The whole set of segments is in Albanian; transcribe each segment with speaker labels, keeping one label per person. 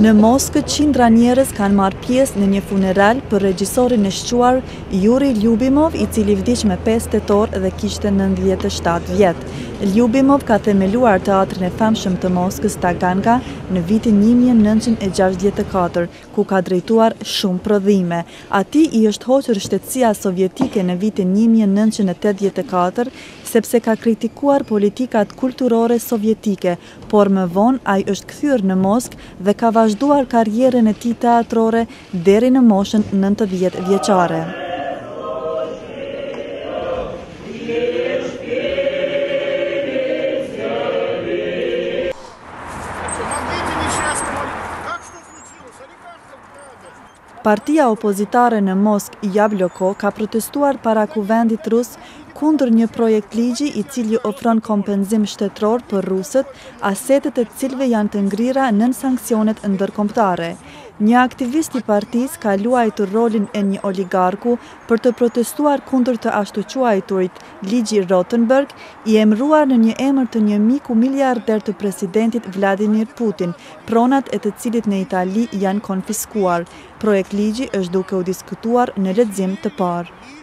Speaker 1: Në Moskë, qindra njerëz kanë marrë pjesë në një funeral për regjisorin e shquar Juri Ljubimov, i cili vdiq më 5 tetor dhe kishte 97 vjet. Ljubimov ka themeluar teatrin e famshëm të Moskës Taganka në vitin 1964, ku ka drejtuar shumë prodhime. Atij i është hoqur shtetësia sovjetike në vitin një mijë e nëntëqind e tetëdhjetë e katër, sepse ka kritikuar politikat kulturore sovjetike, por më vonë ai është kthyer në Moskë dhe ka vazhduar karrierën e tij teatrore deri në moshën nëntëdhjetë vjeçare. Partia opozitare në Moskë, Jabloko, ka protestuar para Kuvendit rus kundër një projektligji i cili ofron kompenzim shtetëror për rusët, asetet e të cilëve janë të ngrira nën sanksionet ndërkombëtare. Një aktivist i partisë ka luajtur rolin e një oligarku për të protestuar kundër të ashtuquajturit Ligji Rotenberg, i emëruar në një emër të një miku miliarder të presidentit Vladimir Putin, pronat e të cilit në Itali janë konfiskuar. Projektligji është duke u diskutuar në lexim të parë.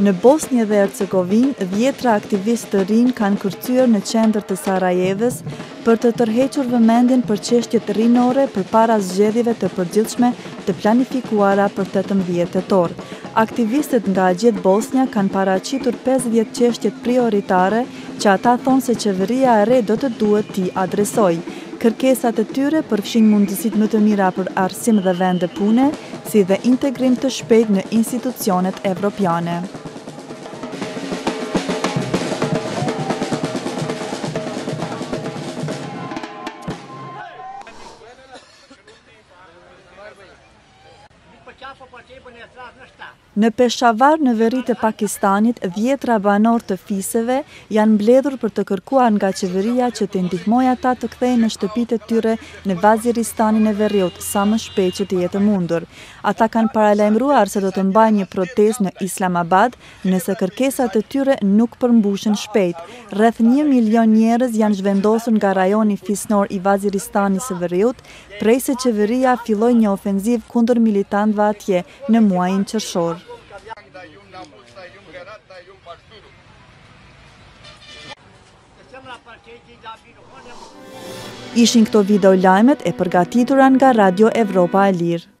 Speaker 1: Në Bosnje dhe Hercegovinë, dhjetra aktivistë të rinj kanë kërcyer në qendër të Sarajevës, për të tërhequr vëmendjen për çështjet rinore përpara zgjedhjeve të përgjithshme të planifikuara për tetëmbëdhjetë tetor. Aktivistët nga gjithë Bosnja kanë paraqitur pesëdhjetë çështjet prioritare që ata thonë se qeveria e re do të duhet t'i adresojë. Kërkesat e tyre përfshijnë mundësitë më të mira për arsim dhe vende pune, si dhe integrim të shpejtë në institucionet evropiane. Në Peshawar në veri të Pakistanit, dhjetra banorë të fiseve janë mbledhur për të kërkuar nga qeveria që t'i ndihmojë ata të kthehen në shtëpitë e tyre në Vaziristanin e Veriut sa më shpejt që të jetë e mundur. Ata kanë paralajmëruar se do të mbajnë një protestë në Islamabad nëse kërkesat e tyre nuk përmbushen shpejt. Rreth një milion njerëz janë zhvendosur nga rajoni fisnor i Vaziristanit së Veriut prej se qeveria filloi një ofenzivë kundër militantëve atje në muajin qershor. Ishin këto video lajmet e përgatitura nga Radio Evropa e Lirë.